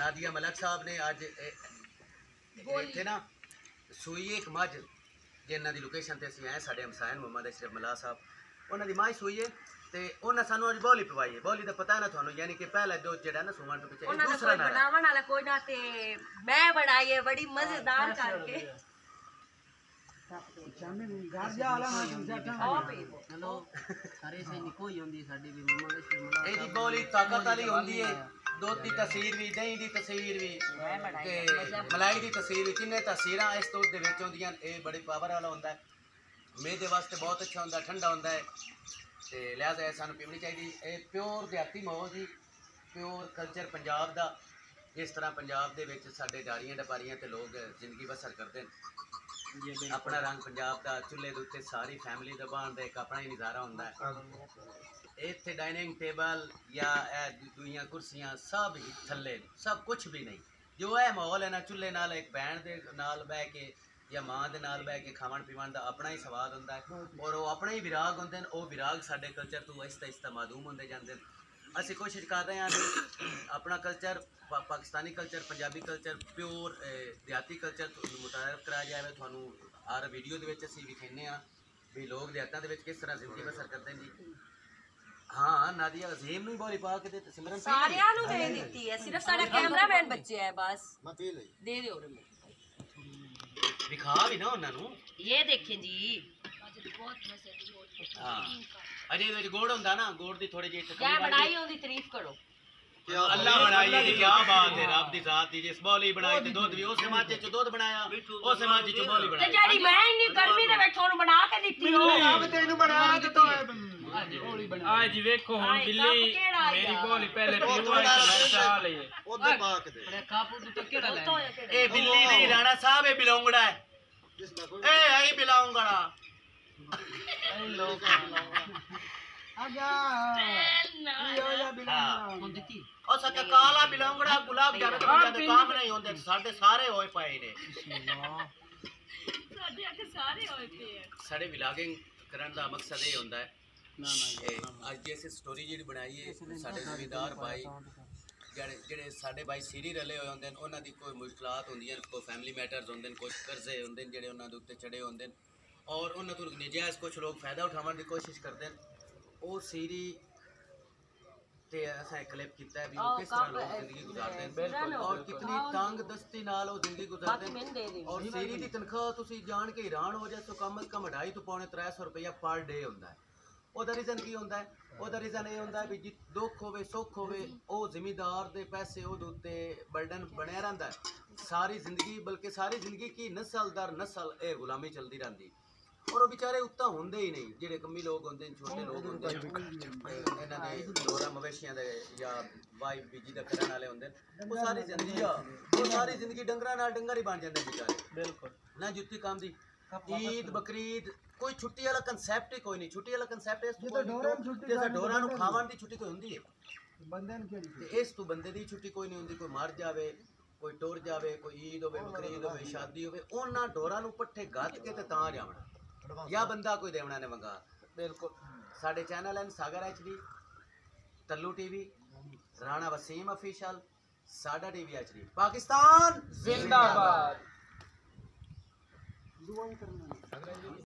ਨਾਦੀਆ ਮਲਕ ਸਾਹਿਬ ਨੇ ਅੱਜ ਇੱਥੇ ਨਾ ਸੂਈ ਇੱਕ ਮੱਝ ਜਿਨ੍ਹਾਂ ਦੀ ਲੋਕੇਸ਼ਨ ਤੇ ਅਸੀਂ ਆਏ ਸਾਡੇ ਹਮਸਾਇਨ ਮੁਹੰਮਦ ਅਸ਼ਰਫ ਮਲਾ ਸਾਹਿਬ ਉਹਨਾਂ ਦੀ ਮਾਂ ਸੂਈ ਹੈ ਤੇ ਉਹਨਾਂ ਸਾਨੂੰ ਅੱਜ ਬੋਲੀ ਪਵਾਈ ਹੈ ਬੋਲੀ ਦਾ ਪਤਾ ਨਾ ਤੁਹਾਨੂੰ ਯਾਨੀ ਕਿ ਪਹਿਲਾ ਜੋ ਜਿਹੜਾ ਨਾ ਸੁਮਨ ਤੋਂ ਪਿੱਛੇ ਦੂਸਰਾ ਹੈ। ਬਣਾਉਣ ਵਾਲਾ ਕੋਈ ਨਾ ਤੇ ਮੈਂ ਬਣਾਈ ਹੈ ਬੜੀ ਮਜ਼ੇਦਾਰ ਕਰਕੇ। ਸ਼ਾਮੀ ਘਰ ਜਾ ਆਲਾ ਨਾ ਜੱਟਾਂ। ਚਲੋ ਸਾਰੇ ਸੇ ਨਿਕੋ ਹੀ ਹੁੰਦੀ ਸਾਡੀ ਵੀ ਮੰਮਾ ਦੇ ਸ਼ਰਮਲਾ ਇਹਦੀ ਬੋਲੀ ਤਾਕਤ ਵਾਲੀ ਹੁੰਦੀ ਹੈ ਦੁੱਧ ਦੀ ਤਸਵੀਰ ਵੀ ਦਹੀਂ ਦੀ ਤਸਵੀਰ ਵੀ ਤੇ ਮਲਾਈ ਦੀ ਤਸਵੀਰ ਵੀ ਤਿੰਨੇ ਤਸਵੀਰਾਂ ਇਸ ਦੁੱਧ ਦੇ ਵਿੱਚ ਹੁੰਦੀਆਂ। ਇਹ ਬੜੀ ਪਾਵਰ ਵਾਲਾ ਹੁੰਦਾ ਹੈ। ਮੇਦੇ ਵਾਸਤੇ ਬਹੁਤ ਅੱਛਾ ਹੁੰਦਾ ਠੰਡਾ ਹੁੰਦਾ ਹੈ। ਤੇ ਲਿਹਾਜ਼ਾ ਇਹ ਸਾਨੂੰ ਪੀਣੀ ਚਾਹੀਦੀ ਇਹ ਪਿਓਰ ਦਿਹਾਤੀ ਮਾਹੌਲ ਜੀ ਪਿਓਰ ਕਲਚਰ ਪੰਜਾਬ ਦਾ। ਜਿਸ ਤਰ੍ਹਾਂ ਪੰਜਾਬ ਦੇ ਵਿੱਚ ਸਾਡੇ ਡਾਰੀਆਂ ਡਪਾਰੀਆਂ ਤੇ ਲੋਕ ਜ਼ਿੰਦਗੀ ਬਸਰ ਕਰਦੇ ਨੇ। ਆਪਣਾ ਰੰਗ ਪੰਜਾਬ ਦਾ ਚੁੱਲ੍ਹੇ ਦੇ ਉੱਤੇ ਸਾਰੀ ਫੈਮਿਲੀ ਦਾ ਬਾਣ ਦਾ ਇੱਕ ਆਪਣਾ ਹੀ ਨਜ਼ਾਰਾ ਹੁੰਦਾ ਹੈ। ਇੱਥੇ ਡਾਈਨਿੰਗ ਟੇਬਲ ਜਾਂ ਇਹ ਦੂਈਆਂ ਕੁਰਸੀਆਂ ਸਭ ਹੀ ਥੱਲੇ ਨੇ, ਸਭ ਕੁਝ ਵੀ ਨਹੀਂ। ਜੋ ਇਹ ਮਾਹੌਲ ਹੈ ਨਾ ਚੁੱਲ੍ਹੇ ਨਾਲ ਇੱਕ ਭੈਣ ਦੇ ਨਾਲ ਬਹਿ ਕੇ ਜਾਂ ਮਾਂ ਦੇ ਨਾਲ ਬਹਿ ਕੇ ਖਾਣ ਪੀਣ ਦਾ ਆਪਣਾ ਹੀ ਸਵਾਦ ਹੁੰਦਾ ਹੈ ਔਰ ਉਹ ਆਪਣੇ ਹੀ ਵਿਰਾਗ ਹੁੰਦੇ ਨੇ ਉਹ ਵਿਰਾਗ ਸਾਡੇ ਕਲਚਰ ਤੋਂ ਆਹਿਸਤਾ ਆਹਿਸਤਾ ਮਾਦੂਮ ਹੁੰਦੇ ਜਾਂਦੇ ਨੇ। ਅਸੀਂ ਕੋਸ਼ਿਸ਼ ਕਰ ਹਾਂ ਆਪਣਾ ਕਲਚਰ ਪਾ- Pakistani culture Punjabi culture pure ਦਿਹਾਤੀ ਕਲਚਰ ਤੁਹਾਨੂੰ ਮੁਤਾਰਫ ਕਰਾਇਆ ਜਾਵੇ। ਤੁਹਾਨੂੰ ਹਰ ਵੀਡੀਓ ਦੇ ਵਿੱਚ ਅਸੀਂ ਵਿਖਾਉਂਦੇ ਹਾਂ ਵੀ ਲੋਕ ਦਿਹਾਤਾਂ ਦੇ ਵਿੱਚ ਕਿਸ ਤਰ੍ਹਾਂ ਜ਼ਿੰਦਗੀ ਬਸਰ ਕਰਦੇ ਨੇ ਜੀ। ਹਾਂ ਨਾਦੀਆ ਅਜ਼ੀਮ ਨੂੰ ਹੀ ਬੋਲੀ ਪਾ ਕੇ ਦੇ ਤੇ ਸਿਮਰਨ। ਸਾਰਿਆਂ ਨੂੰ ਦੇ ਦਿੱਤੀ ਹੈ ਸਿਰਫ ਸਾਡਾ ਕੈਮਰਾਮੈਨ ਬੱਚੇ ਹੈ ਬਸ। ਮੈਂ ਪੀ ਲਈ। ਦੇ ਦਿਓ ਵਿਖਾ ਵੀ ਨਾ ਉਹਨਾਂ ਨੂੰ। ਇਹ ਦੇਖੇ ਜੀ। ਹਾਂ। ਅਜੇ ਵਿੱਚ ਗੋੜ ਹੁੰਦਾ ਨਾ ਗੋੜ ਦੀ ਥੋੜੀ ਜਿਹੀ ਕਿਆ ਬਣਾਈ ਉਹਦੀ ਤਾਰੀਫ ਕਰੋ। ਅੱਲਾ ਬਣਾਈ ਜੀ ਕੀ ਬਾਤ ਹੈ ਰੱਬ ਦੀ ਜ਼ਾਤ ਦੀ। ਜਿਸ ਬੋਲੀ ਬਣਾਈ ਤੇ ਦੁੱਧ ਵੀ ਉਸੇ ਮਾਝੇ ਚ ਦੁੱਧ ਬਣਾਇਆ ਉਸੇ ਮਾਝੇ ਚ ਬੋਲੀ ਤੇ ਬਣਾਈ ਜਿਹੜੀ ਮੈਂ ਇੰਨੀ ਗਰਮੀ ਦੇ ਵਿੱਚ ਉਹਨੂੰ ਬਣਾ ਕੇ ਦਿੱਤੀ ਉਹ ਆਪ ਤੈਨੂੰ ਬਣਾ ਦਿੱਤਾ ਹੈ ਆ ਜੀ ਵੇਖੋ ਹੁਣ ਆਏ, ਬਿੱਲੀ ਕੱਪ ਕਿਹੜਾ ਆਇਆ? ਮੇਰੀ ਬੋਲੀ ਪਹਿਲੇ ਪੀਵਾ ਲਈਏ ਉਹਦੇ ਪਾਕ ਦੇ। ਕਾਪੂ ਤੋਂ ਕਿਹੜਾ ਲੈ ਇਹ ਬਿੱਲੀ ਨਹੀਂ ਰਾਣਾ ਸਾਹਿਬ ਇਹ ਬਿਲੋਂਗੜਾ ਹੈ। ਜਿਸ ਦਾ ਕੋਈ ਇਹ ਹੈ ਹੀ ਬਿਲੋਂਗੜਾ ਆਜਾ ਇਹ ਜਾ ਬਿਲਾ ਹੁਣ ਦਿੱਤੀ। ਉਹ ਸੱਚ ਕਾਲਾ ਬਿਲੋਂਗੜਾ ਗੁਲਾਬ ਜਾਵੇ ਤਾਂ ਬੰਦਿਆਂ ਦੇ ਕੰਮ ਨਹੀਂ ਹੁੰਦੇ ਸਾਡੇ ਸਾਰੇ ਹੋਏ ਪਏ ਨੇ। ਸਾਡੇ ਅੱਗੇ ਸਾਰੇ ਹੋਏ ਪਏ ਆ। ਸਾਡੇ ਵਿਲਾਗਿੰਗ ਕਰਨ ਦਾ ਮਕਸਦ ਇਹ ਹੁੰਦਾ ਹੈ ਅੱਜ ਦੀ ਅਸੀਂ ਸਟੋਰੀ ਜਿਹੜੀ ਬਣਾਈ ਹੈ ਸਾਡੇ ਜ਼ਿਮੀਦਾਰ ਭਾਈ ਜਿਹੜੇ ਜਿਹੜੇ ਸਾਡੇ ਭਾਈ ਸੀਰੀ ਰਲੇ ਹੋਏ ਹੁੰਦੇ ਨੇ ਉਹਨਾਂ ਦੀ ਕੋਈ ਮੁਸ਼ਕਲਾਤ ਹੁੰਦੀਆਂ ਨੇ ਕੋਈ ਫੈਮਿਲੀ ਮੈਟਰਸ ਹੁੰਦੇ ਨੇ ਕੁਝ ਕਰਜ਼ੇ ਹੁੰਦੇ ਨੇ ਜਿਹੜੇ ਉਹਨਾਂ ਦੇ ਉੱਤੇ ਚੜੇ ਹੁੰਦੇ ਨੇ। ਔਰ ਉਹਨਾਂ ਤੋਂ ਨਜਾਇਜ਼ ਕੁਝ ਲੋਕ ਫਾਇਦਾ ਉਠਾਉਣ ਦੀ ਕੋਸ਼ਿਸ਼ ਕਰਦੇ ਨੇ। ਉਹ ਸੀਰੀ ਤੇ ਅਸਾਂ ਕਲਿੱਪ ਕੀਤਾ ਵੀ ਉਹ ਕਿਸ ਤਰ੍ਹਾਂ ਲੋਕ ਜ਼ਿੰਦਗੀ ਗੁਜ਼ਾਰਦੇ ਨੇ। ਔਰ ਕਿਤਨੀ ਤੰਗ ਦਸਤੀ ਨਾਲ ਉਹ ਜ਼ਿੰਦਗੀ ਗੁਜ਼ਾਰਦੇ ਨੇ। ਔਰ ਸੀਰੀ ਦੀ ਤਨਖਾਹ ਤੁਸੀਂ ਜਾਣ ਕੇ ਹੈਰਾਨ ਹੋ ਜਾਓ ਕਮ ਅਜ਼ ਕਮ 2.5 ਤੋਂ ਪੌਣੇ 300 ਰੁਪਇਆ ਪਰ ਡੇ ਹੁੰਦਾ ਹੈ। ਉਹਦਾ ਰੀਜ਼ਨ ਕੀ ਹੁੰਦਾ ਹੈ? ਉਹਦਾ ਰੀਜ਼ਨ ਇਹ ਹੁੰਦਾ ਵੀ ਜਿ ਦੁੱਖ ਹੋਵੇ ਸੁੱਖ ਹੋਵੇ ਉਹ ਜ਼ਿਮੀਦਾਰ ਦੇ ਪੈਸੇ ਉਹਦੇ ਉੱਤੇ ਬਰਡਨ ਬਣਿਆ ਰਹਿੰਦਾ ਸਾਰੀ ਜ਼ਿੰਦਗੀ ਬਲਕਿ ਸਾਰੀ ਜ਼ਿੰਦਗੀ ਕੀ? ਨਸਲ ਦਰ ਨਸਲ ਇਹ ਗੁਲਾਮੀ ਚੱਲਦੀ ਰਹਿੰਦੀ। ਔਰ ਉਹ ਵਿਚਾਰੇ ਉੱਤਾ ਹੁੰਦੇ ਹੀ ਨਹੀਂ। ਜਿਹੜੇ ਕੰਮੀ ਲੋਕ ਹੁੰਦੇ ਨੇ ਛੋਟੇ ਲੋਕ ਹੁੰਦੇ ਨੇ ਇਹਨਾਂ ਦੇ ਦੋਰਾ ਮਵੇਸ਼ੀਆਂ ਦੇ ਜਾਂ ਵਾਈ ਬੀਜੀ ਦਾ ਕਰਨ ਵਾਲੇ ਹੁੰਦੇ ਉਹ ਸਾਰੀ ਜ਼ਿੰਦਗੀ ਉਹ ਸਾਰੀ ਜ਼ਿੰਦਗੀ ਡੰਗਰਾਂ ਨਾਲ ਡੰਗਰ ਹੀ ਬਣ ਜਾਂਦੇ ਵਿਚਾਰੇ। ਬਿਲਕੁਲ। ਨਾ ਜੁੱਤੀ ਕੰਮ ਦੀ ਈਦ ਬਕਰੀਦ ਕੋਈ ਛੁੱਟੀ ਵਾਲਾ ਕਨਸੈਪਟ ਹੀ ਕੋਈ ਨਹੀਂ। ਛੁੱਟੀ ਵਾਲਾ ਕਨਸੈਪਟ ਇਸ ਤੋਂ ਜਿੱਦਾਂ ਡੋਰਾਂ ਨੂੰ ਛੁੱਟੀ ਜਿੱਦਾਂ ਖਾਣੀ ਡੋਰਾਂ ਨੂੰ ਖਾਵਣ ਦੀ ਛੁੱਟੀ ਕੋਈ ਹੁੰਦੀ ਹੈ। ਬੰਦੇ ਨੂੰ ਕਿਹੜੀ ਤੇ ਇਸ ਤੋਂ ਬੰਦੇ ਦੀ ਛੁੱਟੀ ਕੋਈ ਨਹੀਂ ਹੁੰਦੀ ਕੋਈ ਮਰ ਜਾਵੇ ਕੋਈ ਟੁਰ ਜਾਵੇ ਕੋਈ ਈਦ ਹੋਵੇ ਬਕਰੀਦ ਹੋਵੇ ਸ਼ਾਦੀ ਹੋਵੇ ਉਹਨਾਂ ਡੋਰਾਂ ਨੂੰ ਪੱਠੇ ਗੱਤ ਕੇ ਤੇ ਤਾਂ ਜਾਵਣਾ। ਜਾਂ ਬੰਦਾ ਕੋਈ ਦੇਵਣਾ ਨੇ ਮੰਗਾ। ਬਿਲਕੁਲ। ਸਾਡੇ ਚੈਨਲ ਹਨ Sagar HD Tallu TV Rana Waseem official ਸਾਡਾ ਟੀਵੀ ਐਚਡੀ ਪਾਕਿਸਤਾਨ ਜ਼ਿੰਦਾਬਾਦ। ਦੁਆ ਕਰਨਾ।